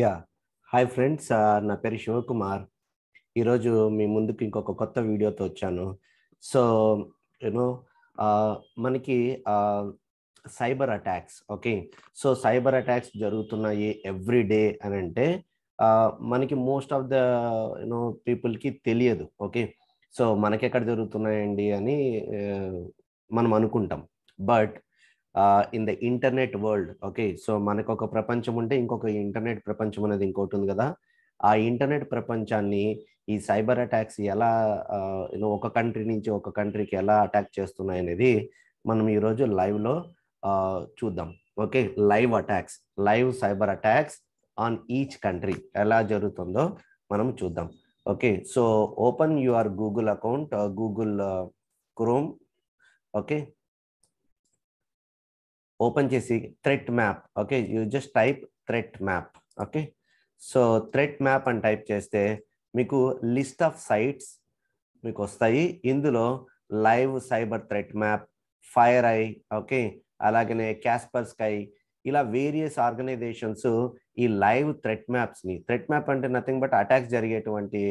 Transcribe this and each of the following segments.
Yeah hi friends నా పేరు శివకుమార్. ఈరోజు మీ ముందుకు ఇంకొక కొత్త వీడియోతో వచ్చాను. సో యూనో uh, మనకి uh, cyber attacks okay so cyber attacks జరుగుతున్నాయి ఎవ్రీ డే అని అంటే uh, మనకి మోస్ట్ ఆఫ్ ద యూనో పీపుల్కి తెలియదు ఓకే సో మనకెక్కడ జరుగుతున్నాయండి అని మనం అనుకుంటాం. But in the internet world. Okay. So మనకు ఒక ప్రపంచం ఉంటే ఇంకొక ఇంటర్నెట్ ప్రపంచం అనేది ఇంకోటి ఉంది కదా. ఆ ఇంటర్నెట్ ప్రపంచాన్ని ఈ సైబర్ అటాక్స్ ఎలా యూనో ఒక కంట్రీ నుంచి ఒక కంట్రీకి ఎలా అటాక్ చేస్తున్నాయి అనేది మనం ఈరోజు లైవ్లో చూద్దాం. Okay. Live attacks. Live cyber attacks on each country ఎలా జరుగుతుందో మనం చూద్దాం. Okay. So open your Google account Google Chrome. Okay. Open చేసి threat map okay? You just type threat map okay? So threat map అని type చేస్తే మీకు list of sites మీకు వస్తాయి ఇందులో live cyber threat map FireEye okay? అలాగనే Kaspersky ఇలా various organisations ఈ లైవ్ థ్రెట్ మ్యాప్స్ని. థ్రెట్ మ్యాప్ అంటే నథింగ్ బట్ అటాక్స్ జరిగేటువంటి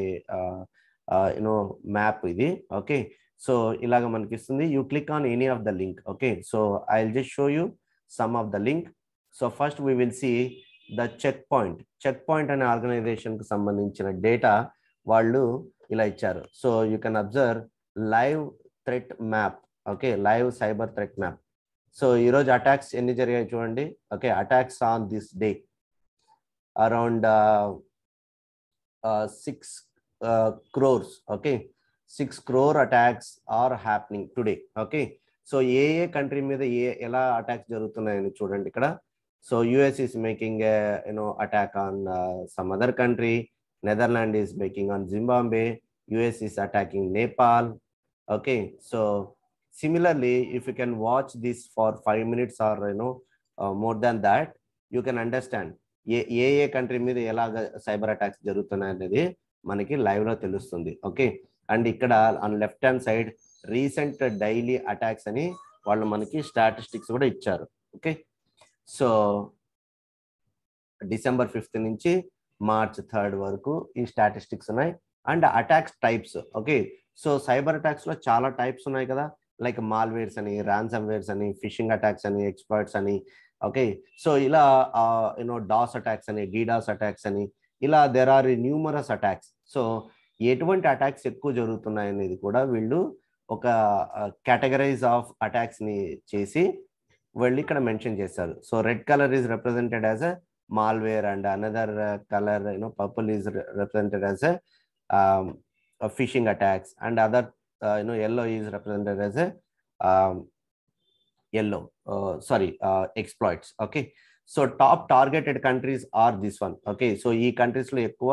యూనో మ్యాప్ ఇది ఓకే? సో ఇలాగ మనకి ఇస్తుంది you click on any of the link okay so I will just show you some of the link so first we will see the check point check point అనే ఆర్గనైజేషన్కి సంబంధించిన data వాళ్ళు ఇలా ఇచ్చారు. So you can observe live threat map okay live cyber threat map so ఈరోజు attacks ఎన్ని జరిగాయి చూడండి. Okay attacks on this day around six crores okay six crore attacks are happening today okay so ఏ ఏ country మీద ఏ ఎలా attacks జరుగుతున్నాయని చూడండి ఇక్కడ. So US is making you know attack on some other country Netherland is making on Zimbabwe US is attacking Nepal okay so similarly if you can watch this for five minutes or you know more than that you can understand ఏ ఏ ఏ country మీద ఎలాగ cyber attacks జరుగుతున్నాయి అనేది మనకి లైవ్లో తెలుస్తుంది okay and ఇక్కడ on left hand side recent daily attacks అని వాళ్ళు మనకి స్టాటిస్టిక్స్ కూడా ఇచ్చారు. ఓకే సో డిసెంబర్ ఫిఫ్త్ నుంచి మార్చ్ థర్డ్ వరకు ఈ స్టాటిస్టిక్స్ ఉన్నాయి. And attacks types okay so cyber అటాక్స్లో చాలా టైప్స్ ఉన్నాయి కదా? లైక్ మాల్వేర్స్ అని ర్యాన్సమ్ వేర్స్ అని ఫిషింగ్ అటాక్స్ అని ఎక్స్పర్ట్స్ అని ఓకే సో ఇలా యూనో డాస్ అటాక్స్ అని డీడాస్ అటాక్స్ అని ఇలా there are numerous attacks so ఎటువంటి అటాక్స్ ఎక్కువ జరుగుతున్నాయి అనేది కూడా వీళ్ళు ఒక కేటగరైజ్ ఆఫ్ అటాక్స్ని చేసి వీళ్ళు ఇక్కడ మెన్షన్ చేస్తారు so red colour is represented as a malware and another colour you know purple is represented as a phishing attacks and other you know yellow is represented as a yellow sorry exploits okay so top targeted countries are this one okay so ఈ కంట్రీస్లో ఎక్కువ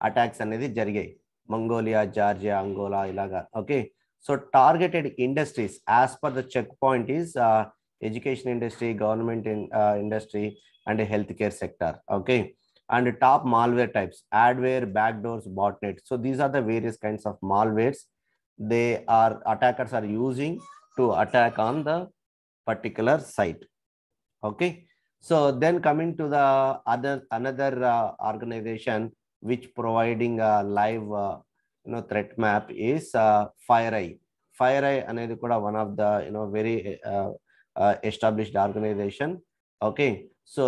attacks అనేది జరిగాయి. Mongolia, Georgia, Angola, Ilaga. Okay. So targeted industries as per the checkpoint is uh, education industry, government in, uh, industry, and healthcare sector. Okay. And top malware types, adware, backdoors, botnet. So these are the various kinds of malwares they are attackers are using to attack on the particular site. Okay. So then coming to the other another uh, organization which providing a live uh, you know threat map is uh, FireEye. FireEye అనేది కూడా one of the you know very uh, uh, established organization. Okay so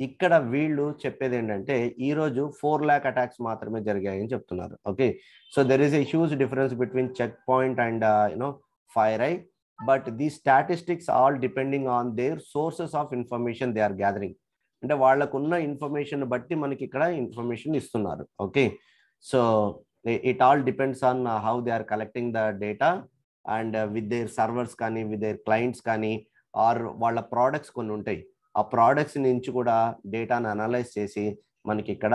ఇక్కడ వీళ్ళు చెప్పేది ఏంటంటే ఈరోజు four lakh attacks మాత్రమే జరిగాయని చెప్తున్నారు okay so there is a huge difference between check point and you know FireEye but the statistics all depending on their sources of information they are gathering అంటే వాళ్ళకున్న ఇన్ఫర్మేషన్ బట్టి మనకి ఇక్కడ ఇన్ఫర్మేషన్ ఇస్తున్నారు. Okay? So it all depends on how they are collecting the data and with their servers కానీ with their clients కానీ or వాళ్ళ products కొన్ని ఉంటాయి ఆ ప్రోడక్ట్స్ నుంచి కూడా డేటాను అనలైజ్ చేసి మనకి ఇక్కడ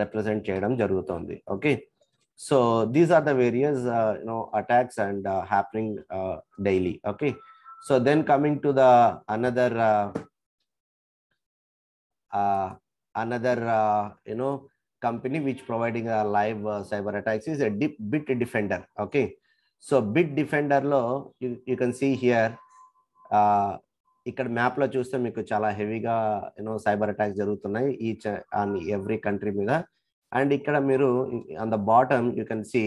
రిప్రజెంట్ చేయడం జరుగుతుంది. Okay? So these are the various you know attacks and happening daily. Okay? So then coming to the another another you know company which providing a live attacks cyber attacks is a dip, bit defender okay? So bit defender lo you, you ఇక్కడ మ్యాప్లో చూస్తే మీకు చాలా హెవీగా you know cyber attacks జరుగుతున్నాయి each on every country మీద. And ఇక్కడ మీరు on the bottom you can see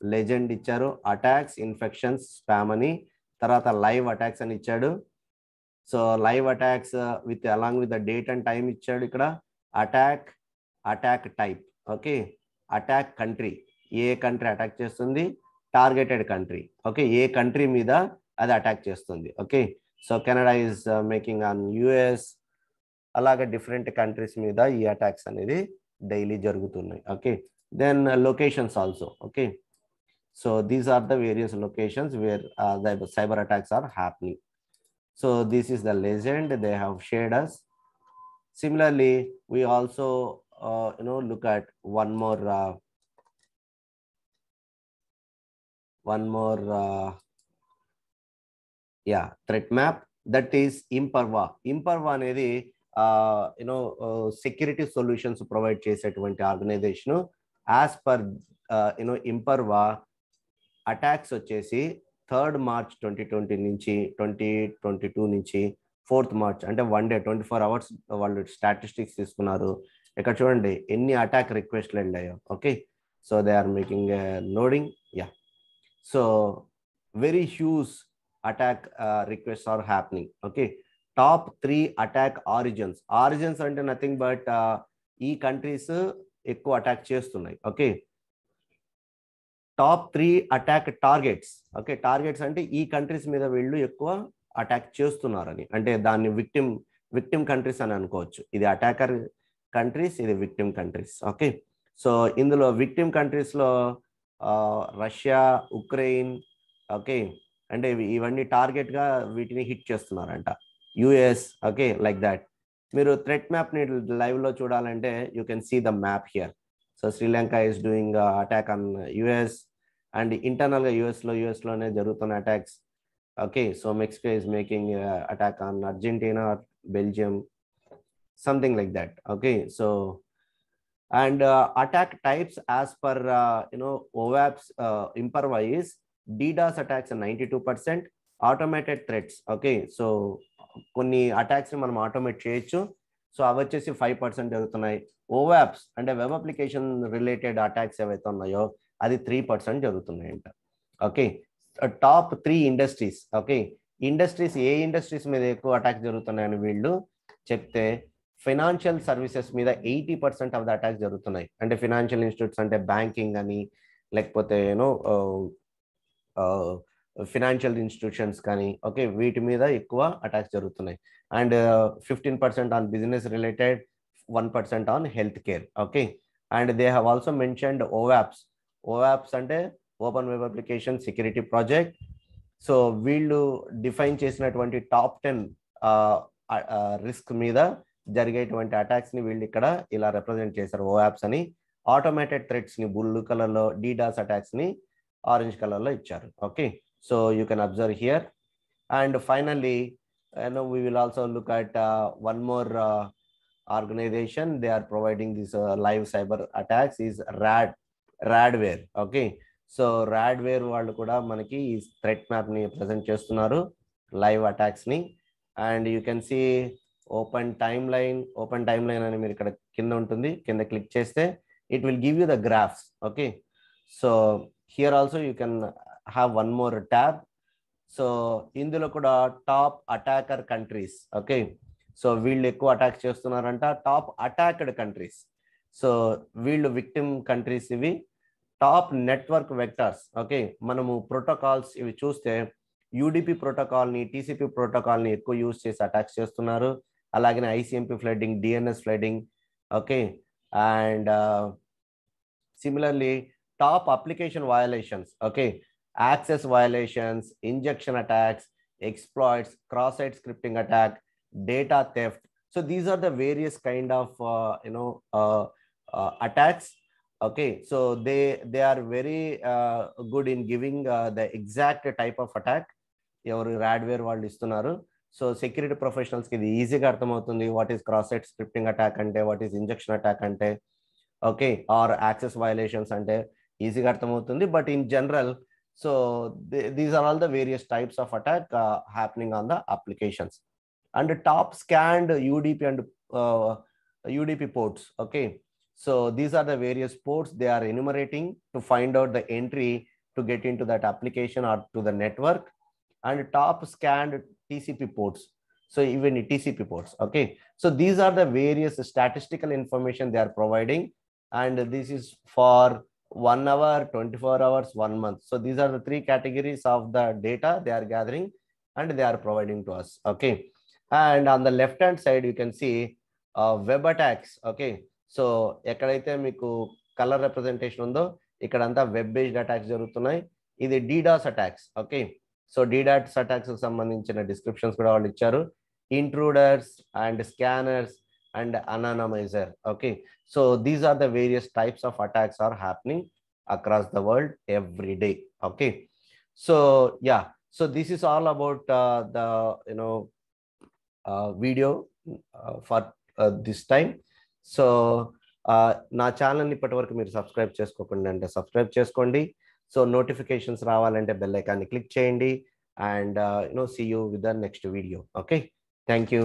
legend ఇచ్చారు అటాక్స్ ఇన్ఫెక్షన్స్ స్పామ్ అని తర్వాత లైవ్ అటాక్స్ అని ఇచ్చాడు. So live attacks with along with the date and time ఇచ్చాడు ఇక్కడ. Attack attack type okay attack country ఏ కంట్రీ అటాక్ చేస్తుంది? టార్గెటెడ్ కంట్రీ ఓకే ఏ country మీద అది అటాక్ చేస్తుంది okay so Canada is making on US అలాగే డిఫరెంట్ కంట్రీస్ మీద ఈ అటాక్స్ అనేది డైలీ జరుగుతున్నాయి okay then locations also okay so these are the various locations where the cyber attacks are happening so this is the legend they have shared us similarly we also uh, you know look at one more uh, one more uh, yeah threat map that is imperva imperva అనేది you know security solutions provide చేసేటువంటి organisation as per you know Imperva attacks వచ్చేసి third March twenty twenty నుంచి twenty twenty two నుంచి fourth March అంటే one day twenty four hours వాళ్ళు statistics తీసుకున్నారు. ఇక్కడ చూడండి ఎన్ని అటాక్ రిక్వెస్ట్లు వెళ్ళాయో okay? So they are making loading ya so very huge attack request are happening okay? Top three attack origins origins అంటే nothing but uh, ఈ countries ఎక్కువ attack చేస్తున్నాయి okay? Top three attack targets. Okay targets అంటే ఈ countries మీద వీళ్ళు ఎక్కువ attack చేస్తున్నారని. అంటే దాన్ని విక్టిమ్ విక్టిమ్ కంట్రీస్ అని అనుకోవచ్చు. ఇది అటాకర్ కంట్రీస్ ఇది విక్టిమ్ కంట్రీస్. ఓకే సో ఇందులో విక్టిమ్ కంట్రీస్లో రష్యా ఉక్రెయిన్ ఓకే అంటే ఇవన్నీ టార్గెట్గా వీటిని హిట్ చేస్తున్నారంట. US okay like that. మీరు థ్రెట్ మ్యాప్ని లైవ్లో చూడాలంటే you can see the map here. So Sri Lanka is doing attack on US and ఇంటర్నల్గా యుఎస్లో యుఎస్లోనే జరుగుతున్న attacks okay so Mexico is making attack on Argentina Belgium something like that okay so and attack types as per you know ఓవాప్స్ Imperva's DDoS attacks ninety two percent automated threats okay so కొన్ని అటాక్స్ని మనం automate చేయొచ్చు so అవి వచ్చేసి five percent జరుగుతున్నాయి ఓవాప్స్ అంటే web application related attacks ఏవైతే ఉన్నాయో అది three percent జరుగుతున్నాయంట. Okay top three industries okay industries ఏ ఇండస్ట్రీస్ మీద ఎక్కువ అటాక్ జరుగుతున్నాయని వీళ్ళు చెప్తే ఫైనాన్షియల్ సర్వీసెస్ మీద eighty percent of the attack జరుగుతున్నాయి. అంటే ఫినాన్షియల్ ఇన్స్టిట్యూట్స్ అంటే బ్యాంకింగ్ అని లేకపోతే you know uh, uh, financial institutions కానీ ఓకే వీటి మీద ఎక్కువ అటాక్స్ జరుగుతున్నాయి. And fifteen percent on business related one percent on health care okay and they have also mentioned ఓవాప్స్ ఓవాప్స్ అంటే open web application security project so వీళ్ళు define చేసినటువంటి top ten risk మీద జరిగేటువంటి అటాక్స్ని వీళ్ళు ఇక్కడ ఇలా రిప్రజెంట్ చేశారు ఓవాప్స్ అని. ఆటోమేటెడ్ థ్రెడ్స్ని ని కలర్లో డీడాస్ అటాక్స్ని ఆరెంజ్ కలర్లో ఇచ్చారు ఓకే కలర్లో ఇచ్చారు okay so you can observe here and finally no we will also look at one more organization they are providing this live cyber attacks is rad Radware okay so Radware వాళ్ళు కూడా మనకి ఈ threat మ్యాప్ని present చేస్తున్నారు live అటాక్స్ని and you can see open time line open time line అని మీరు ఇక్కడ కింద ఉంటుంది. కింద క్లిక్ చేస్తే it will give you the graphs okay so here also you can have one more tab so ఇందులో కూడా top attacker countries okay so వీళ్ళు ఎక్కువ అటాక్ చేస్తున్నారంట. టాప్ అటాక్డ్ కంట్రీస్ సో వీళ్ళు విక్టిమ్ కంట్రీస్ ఇవి. టాప్ నెట్వర్క్ వెక్టర్స్ ఓకే మనము protocols ఇవి చూస్తే యూడిపి ప్రోటోకాల్ని టీసీపీ ప్రోటోకాల్ని ఎక్కువ యూజ్ చేసి అటాక్ చేస్తున్నారు. అలాగే ICMP flooding DNS flooding okay and similarly top application violations okay access violations injection attacks exploits cross site scripting attack data theft. So these are the various kind of you know attacks okay so they they are very good good in giving exact the exact type of attack. ఎవరు రాడ్వేర్ వాళ్ళు ఇస్తున్నారు. So security ప్రొఫెషనల్స్కి ఇది ఈజీగా అర్థమవుతుంది. What is cross site scripting attack అంటే what is injection attack అంటే okay or access violations అంటే ఈజీగా అర్థమవుతుంది. But in general So th these are all the various types of attack uh, happening on the applications. And the top scanned UDP and uh, UDP ports. Okay. So these are the various ports they are enumerating to find out the entry to get into that application or to the network and top scanned TCP ports. So even TCP ports. Okay. So these are the various statistical information they are providing. And this is for one hour twenty four hours one month so these are the three categories of the data they are gathering and they are providing to us okay and on the left hand side you can see web attacks okay so ఎక్కడైతే మీకు colour representation ఉందో ఇక్కడ అంతా web based attacks జరుగుతున్నాయి. ఇది DDoS attacks okay so DDoS attacks సంబంధించిన descriptions కూడా వాళ్ళు ఇచ్చారు. Intruders and scanners and anonymizer okay so these are the various types of attacks are happening across the world every day okay so yeah so this is all about the you know video for this time so నా ఛానల్ని ఇప్పటి వరకు మీరు subscribe చేసుకోకుండా అంటే subscribe చేసుకోండి. So notifications రావాలంటే bell ఐకాన్ని క్లిక్ చేయండి. And you know see you with the next video okay thank you